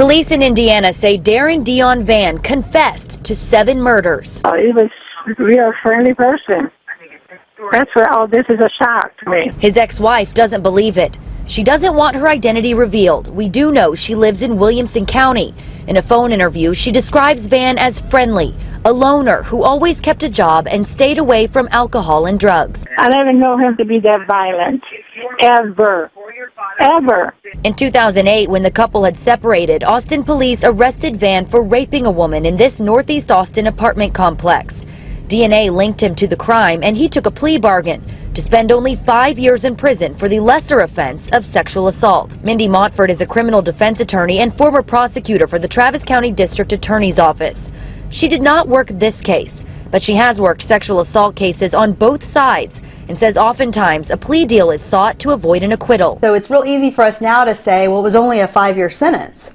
Police in Indiana say Darren Deon Vann confessed to seven murders. Uh, he was a real friendly person. That's why all this is a shock to me. His ex-wife doesn't believe it. She doesn't want her identity revealed. We do know she lives in Williamson County. In a phone interview, she describes Vann as friendly, a loner who always kept a job and stayed away from alcohol and drugs. I never know him to be that violent. Ever. Ever. In 2008, when the couple had separated, Austin police arrested Vann for raping a woman in this Northeast Austin apartment complex. DNA linked him to the crime, and he took a plea bargain to spend only five years in prison for the lesser offense of sexual assault. Mindy Montford is a criminal defense attorney and former prosecutor for the Travis County District Attorney's Office. She did not work this case, but she has worked sexual assault cases on both sides and says oftentimes a plea deal is sought to avoid an acquittal. So it's real easy for us now to say, well, it was only a five-year sentence.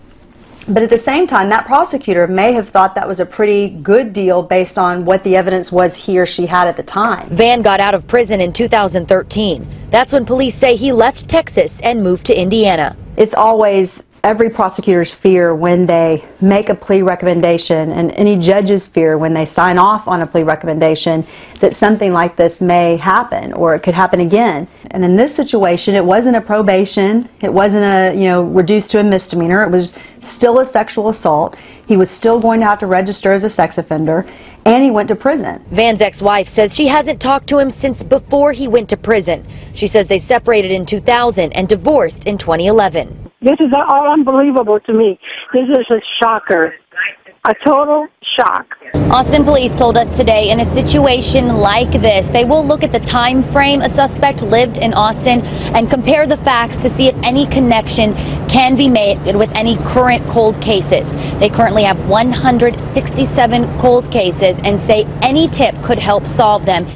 But at the same time, that prosecutor may have thought that was a pretty good deal based on what the evidence was he or she had at the time. Vann got out of prison in 2013. That's when police say he left Texas and moved to Indiana. It's always every prosecutor's fear when they make a plea recommendation and any judge's fear when they sign off on a plea recommendation that something like this may happen or it could happen again. And in this situation, it wasn't a probation, it wasn't a, you know, reduced to a misdemeanor, it was still a sexual assault. He was still going to have to register as a sex offender and he went to prison. Vann's ex-wife says she hasn't talked to him since before he went to prison. She says they separated in 2000 and divorced in 2011. This is all unbelievable to me. This is a shocker. A total shock. Austin police told us today in a situation like this, they will look at the time frame a suspect lived in Austin and compare the facts to see if any connection can be made with any current cold cases. They currently have 167 cold cases and say any tip could help solve them.